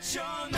Shut your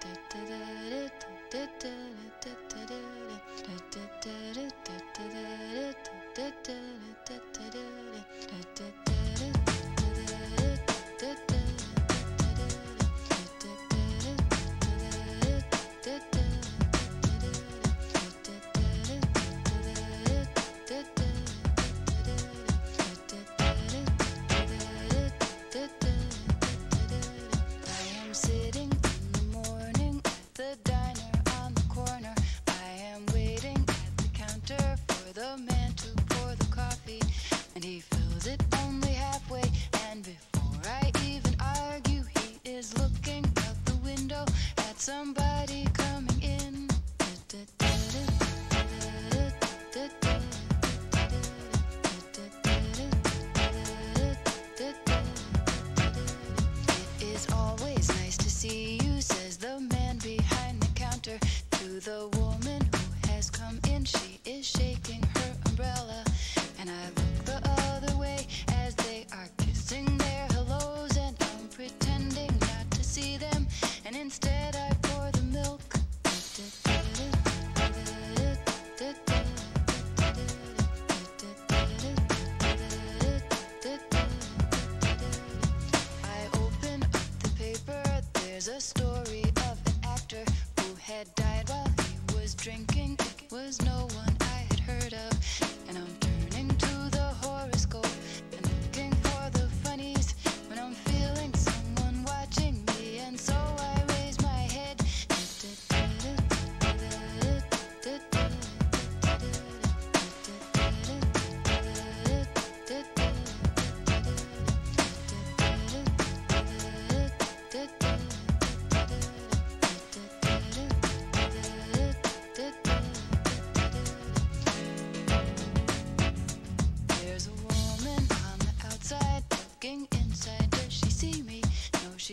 da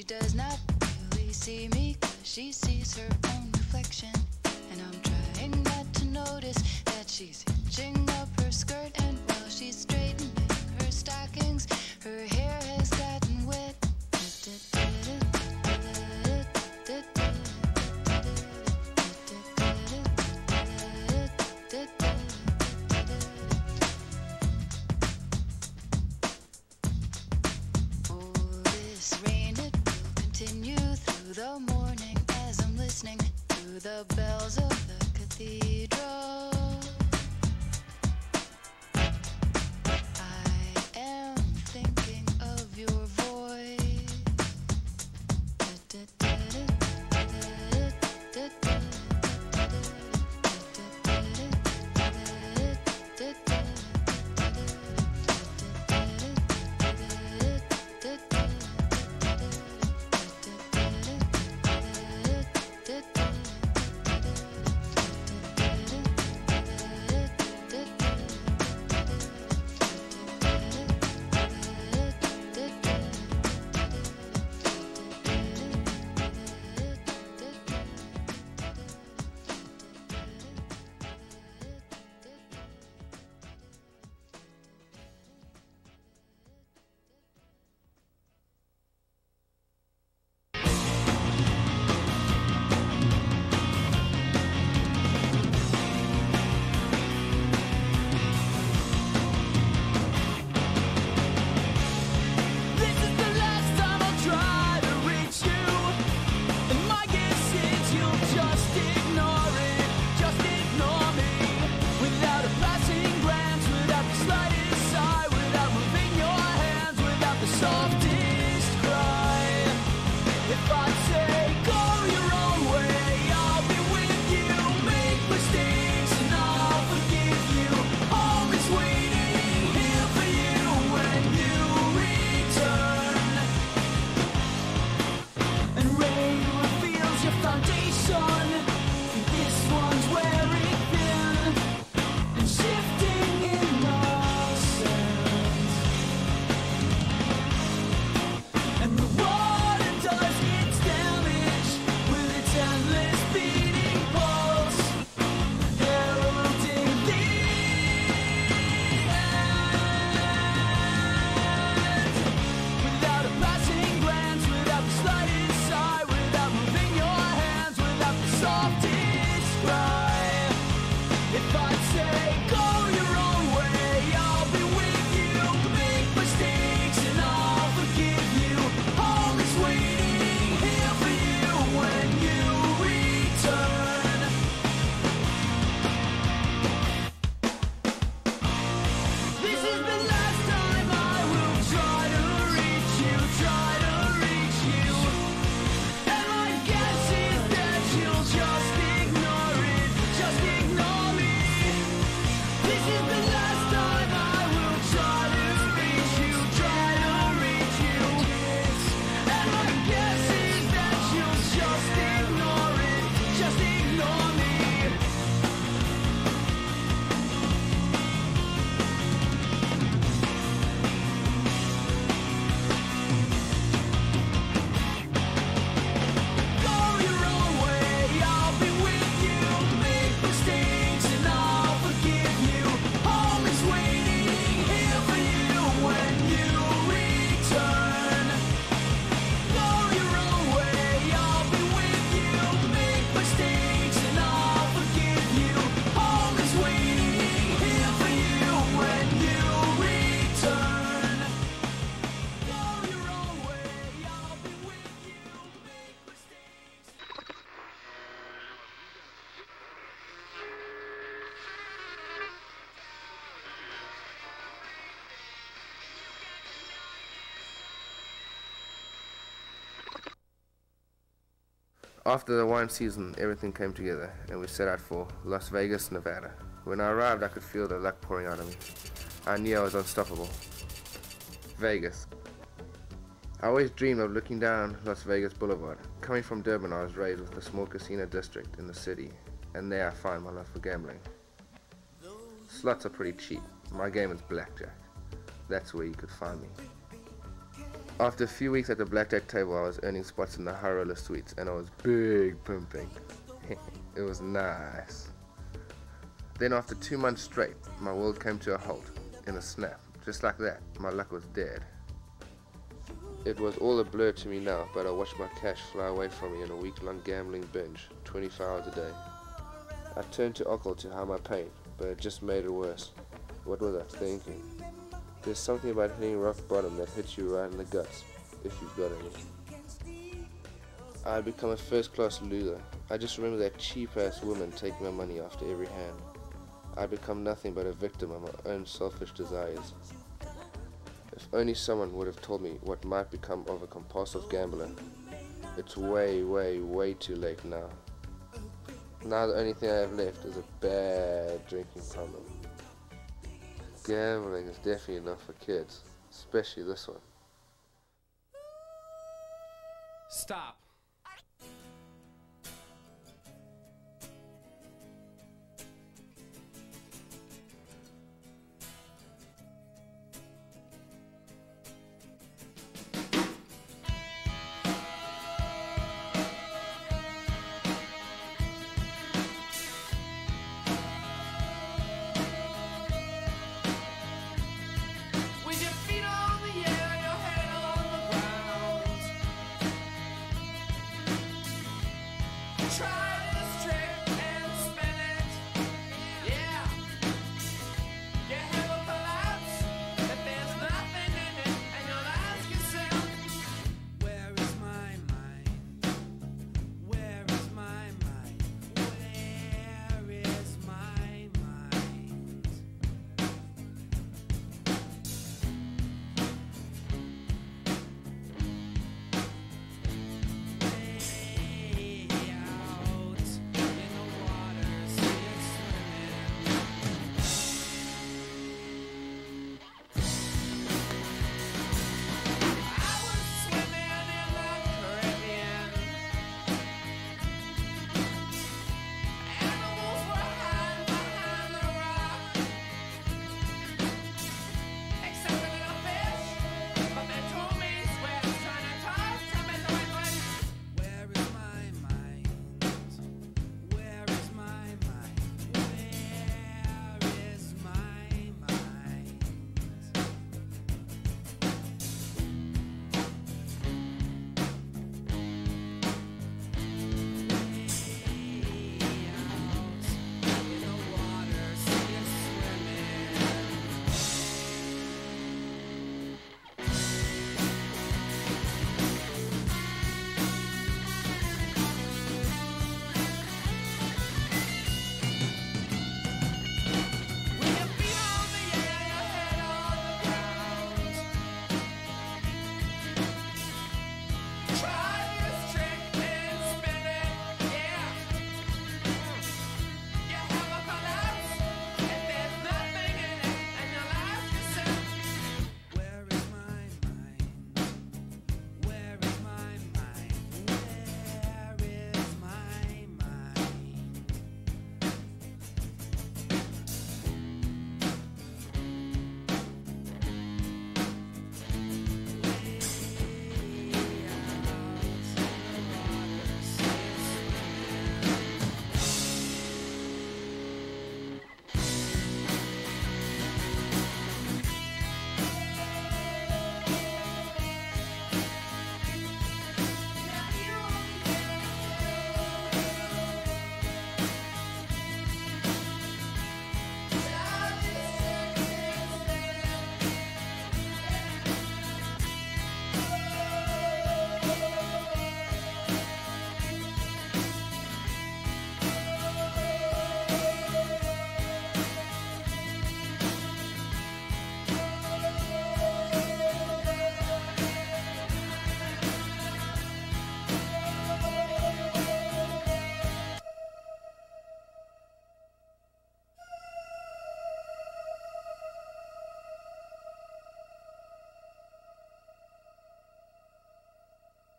does not really see me, cause she sees her own reflection. And I'm trying not to notice that she's hitching After the wine season, everything came together, and we set out for Las Vegas, Nevada. When I arrived, I could feel the luck pouring out of me. I knew I was unstoppable. Vegas. I always dreamed of looking down Las Vegas Boulevard. Coming from Durban, I was raised with a small casino district in the city, and there I find my love for gambling. Slots are pretty cheap. My game is blackjack. That's where you could find me. After a few weeks at the blackjack table, I was earning spots in the roller suites, and I was big pimping. it was nice. Then after two months straight, my world came to a halt in a snap. Just like that, my luck was dead. It was all a blur to me now, but I watched my cash fly away from me in a week-long gambling binge, 24 hours a day. I turned to alcohol to hide my pain, but it just made it worse. What was I thinking? There's something about hitting rough bottom that hits you right in the guts, if you've got any. I become a first-class loser. I just remember that cheap-ass woman taking my money after every hand. I become nothing but a victim of my own selfish desires. If only someone would have told me what might become of a compulsive gambler. It's way, way, way too late now. Now the only thing I have left is a bad drinking problem. Gambling is definitely enough for kids, especially this one. Stop. try.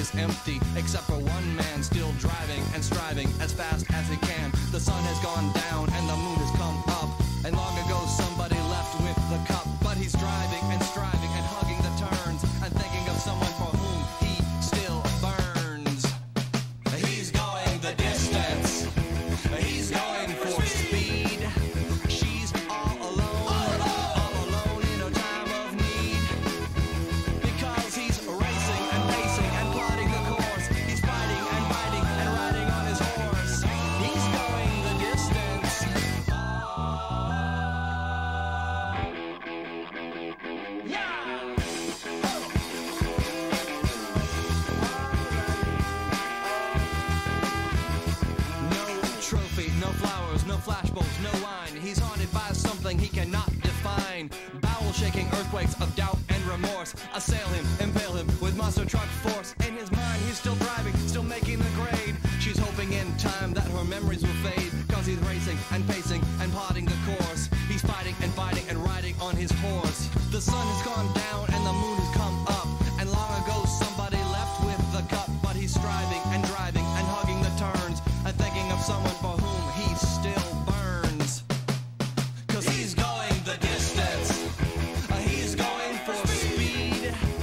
is empty, except for one man still driving and striving as fast as he can. The sun has gone down and the moon has come up, and long ago somebody yeah.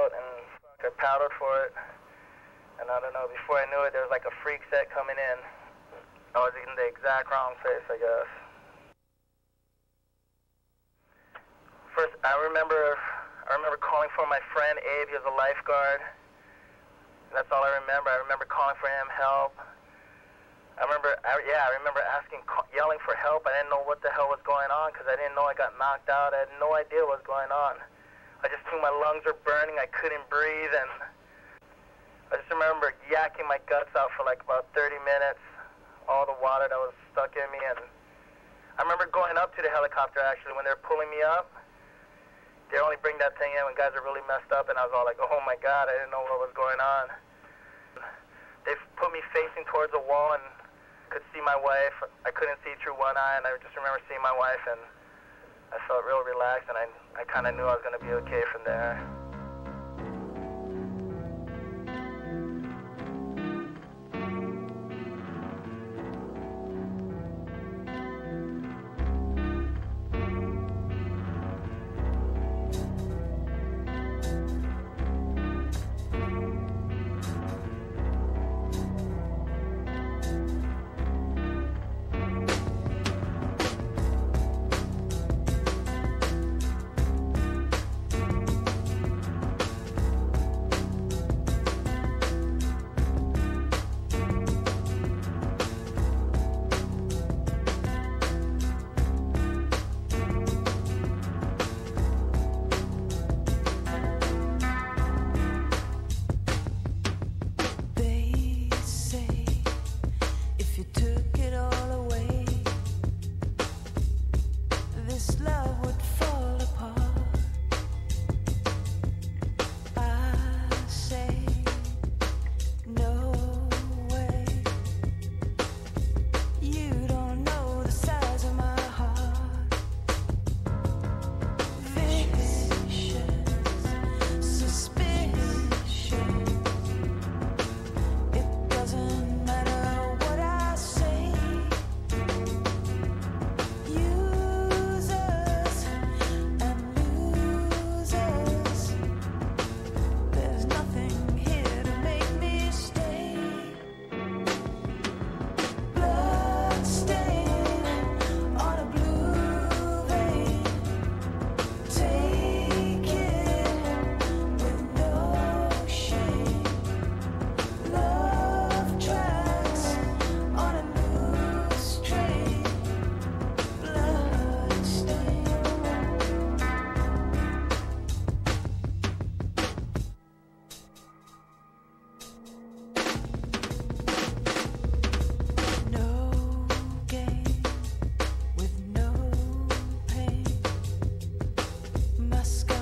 Belt, and I powdered for it. And I don't know. Before I knew it, there was like a freak set coming in. I was in the exact wrong place, I guess. First, I remember, I remember calling for my friend Abe. He was a lifeguard. That's all I remember. I remember calling for him help. I remember, I, yeah, I remember asking, yelling for help. I didn't know what the hell was going on because I didn't know I got knocked out. I had no idea what was going on. I just knew my lungs were burning. I couldn't breathe, and I just remember yakking my guts out for like about 30 minutes. All the water that was stuck in me, and I remember going up to the helicopter actually when they were pulling me up. They only bring that thing in when guys are really messed up, and I was all like, "Oh my God!" I didn't know what was going on. They put me facing towards a wall and could see my wife. I couldn't see through one eye, and I just remember seeing my wife, and I felt real relaxed, and I, I kind of knew I was going to be okay from there. just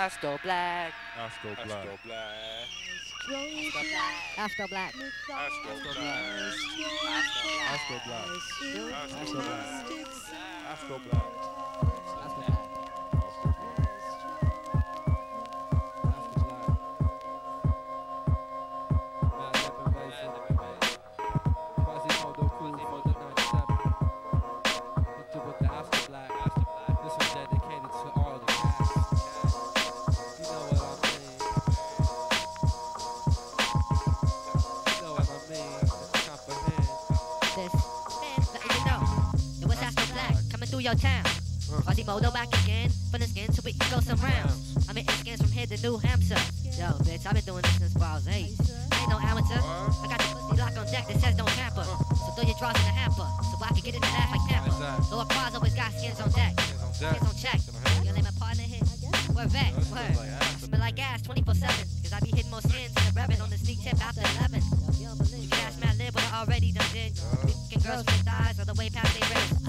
Astro Black. Astro Black. Astro Black. Astro Black. Astro Black. Astro Black. Astro Black. Astro Black. Through your town. Quasimodo back again, from the skin to we can go some rounds. I'm hitting skins from here to New Hampshire. Yo, bitch, I've been doing this since I was eight. I ain't no amateur. I got the pussy lock on deck that says don't tamper. So throw your drawers in the hamper, so I can get in the laugh like Tampa. Lord Quaz always got skins on deck. Skins on check. Your name my partner hit. Word vet, word. Smell like ass 24-7, cause I be hitting more skins than the rabbit on the sneak tip after 11. You can ask Matt Lib what I already done did. Can girls with thighs all the way past they wrist.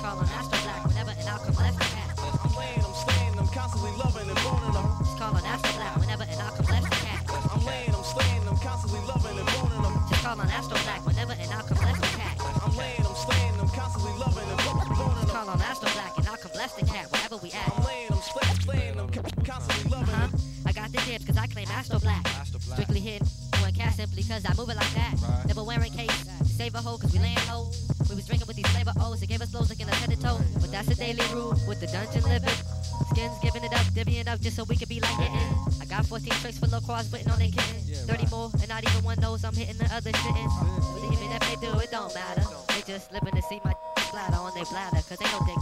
Just call on Astro Black whenever an outcome left the cat. I'm laying, I'm staying, I'm constantly loving and boning them. Just call on Astro Black whenever an outcome left the cat. I'm laying, I'm slaying, I'm constantly loving and boning them. Just call on Astro Black whenever an outcome left the cat. I'm laying, I'm slaying, I'm constantly loving and bo- boning Just call on Astro Black and outcome left the cat wherever we at. I'm laying, I'm slaying, slaying, I'm constantly loving Uh-huh. I got the tips cause I claim Astro Black. Strictly hit doing cash simply cause I move it like that. Never wearing case save a hoe cause we laying that's a daily rule with the dungeon living. Skins giving it up, divvying up just so we can be like hitting. I got 14 tricks for Cross waiting on they kitten. 30 more and not even one knows I'm hitting the other shitting. But even that they do, it don't matter. They just living to see my splatter on their bladder cause they no dick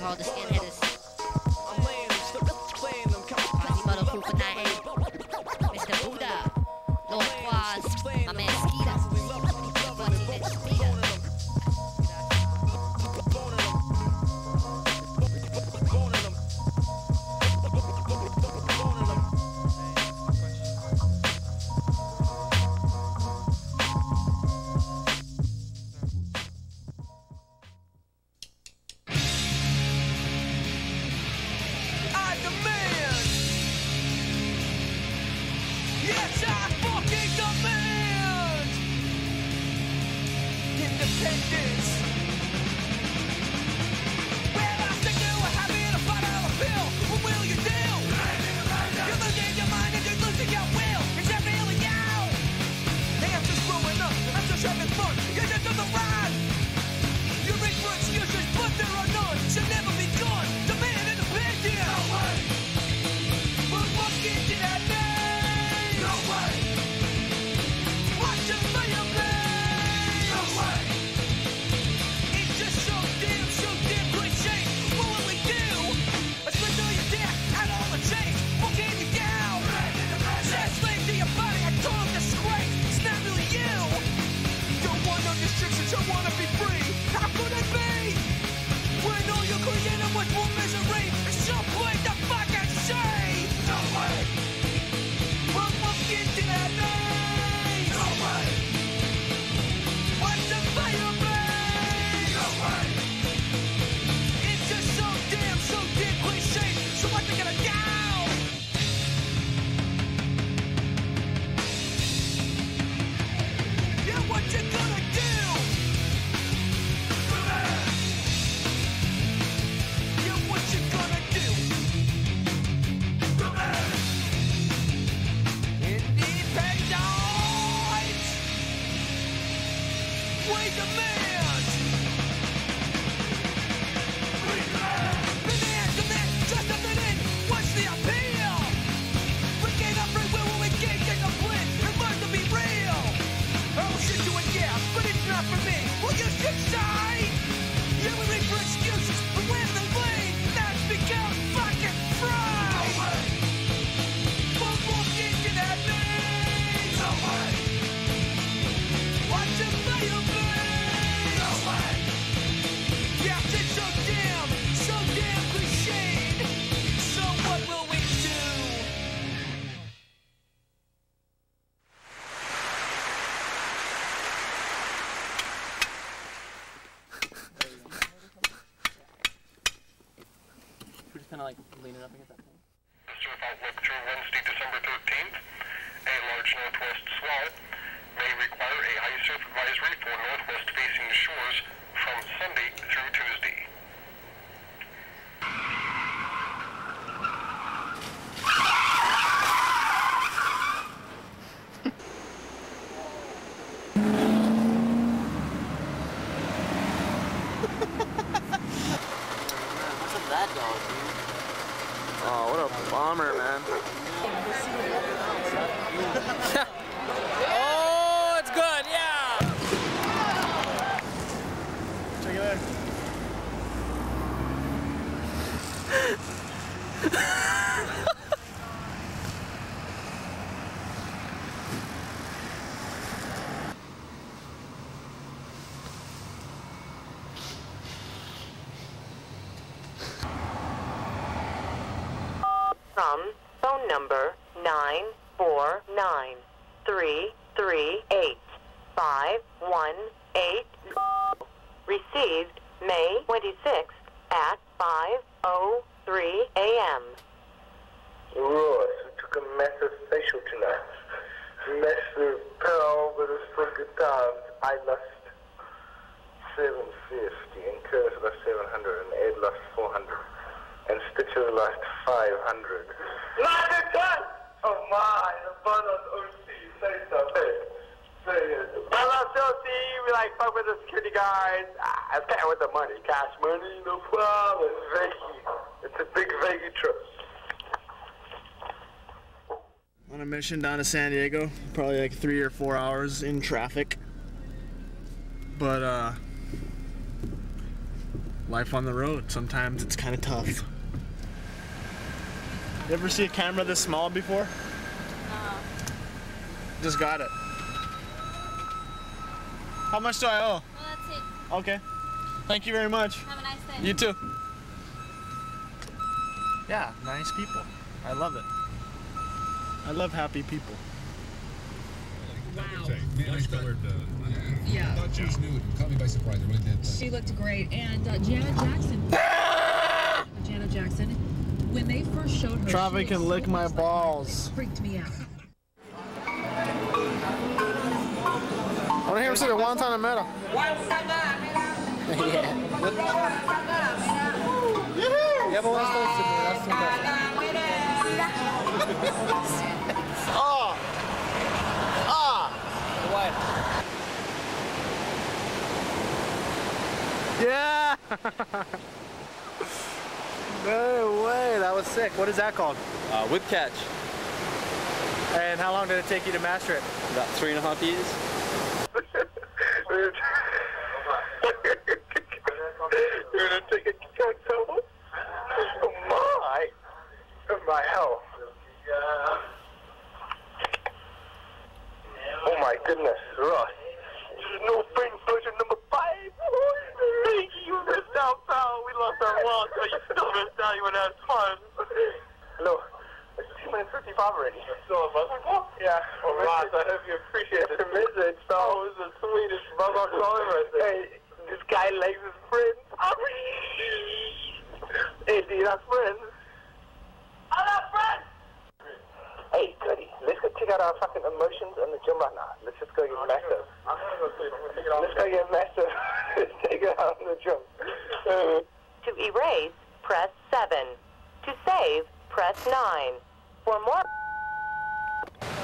how the skin Oh, what a bomber, man. oh, it's good, yeah! Check it out. from phone number nine four nine three three eight five one eight received May twenty sixth at five oh three a.m. Ross, we took a massive facial tonight. Massive pearl with us for good times. I lost 750 and Curtis lost 700 and Ed lost 400 and Stitches lost 500. Not a ton! Oh my, the fun on OC. Say something. Say it. I lost OC. We like fuck with the security guards. Ah, I was paying with the money. Cash money, no problem. Vegas. It's a big Vegas trip. On mission down to San Diego, probably like three or four hours in traffic. But uh, life on the road, sometimes it's kind of tough. You ever see a camera this small before? No. Just got it. How much do I owe? Well, that's it. Okay. Thank you very much. Have a nice day. You too. Yeah, nice people. I love it. I love happy people. Yeah. thought she was new. It caught me by surprise. Really did. She looked great. And uh, Janet Jackson. Janet Jackson. When they first showed her, Traffic can lick so my much like- balls. It freaked me out. I want to hear him say the one time metal. Yeah, but what's supposed to be? That's too much. no way, that was sick. What is that called? Uh, whip catch. And how long did it take you to master it? About three and a half years. You're gonna take a kick Oh my! Oh my health. Oh my goodness, Ross. There's no brain version number five. Thank you, you missed out, pal. We lost our walk, but you still missed out. You went out fun. Hello. It's 2 minutes 55 already. Still a Muslim call? Yeah. Oh, Ross, I hope you appreciate the message, pal. It was the sweetest Muslim call ever. Hey, this guy likes his friends. Hey, do you have friends? I have friends! Hey, Cody, let's go check out our fucking emotions in the gym right now. Let's just go get massive. I'm gonna go sleep. I'm gonna take it. Let's go get massive. take it out in the gym. To erase, press 7. To save, press 9. For more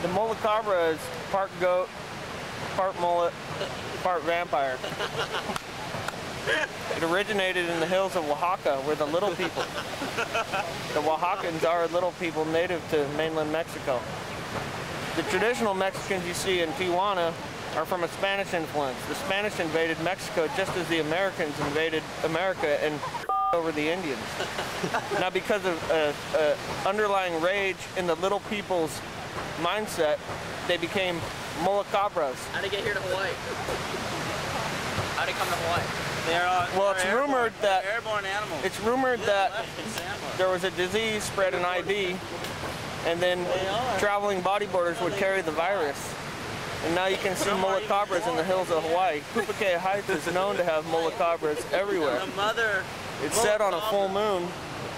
The Molocabra is part goat, part mullet, part vampire. It originated in the hills of Oaxaca, where the little people. The Oaxacans are little people native to mainland Mexico. The traditional Mexicans you see in Tijuana are from a Spanish influence. The Spanish invaded Mexico just as the Americans invaded America and over the Indians. now, because of uh, uh, underlying rage in the little people's mindset, they became molocabras. How did they get here to Hawaii? How did they come to Hawaii? They're, uh, Well, they're it's airborne. rumored that They're airborne animals. it's rumored that there was a disease spread in IV, and then traveling bodyboarders would carry the virus. And now you can see molocabras in the hills of Hawaii. Kupake Heights is known to have molocabras everywhere. The mother. It's said on a full moon,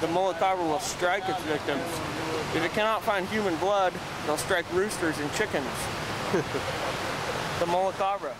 The molocabra will strike its victims. If it cannot find human blood, they'll strike roosters and chickens. the molocabra.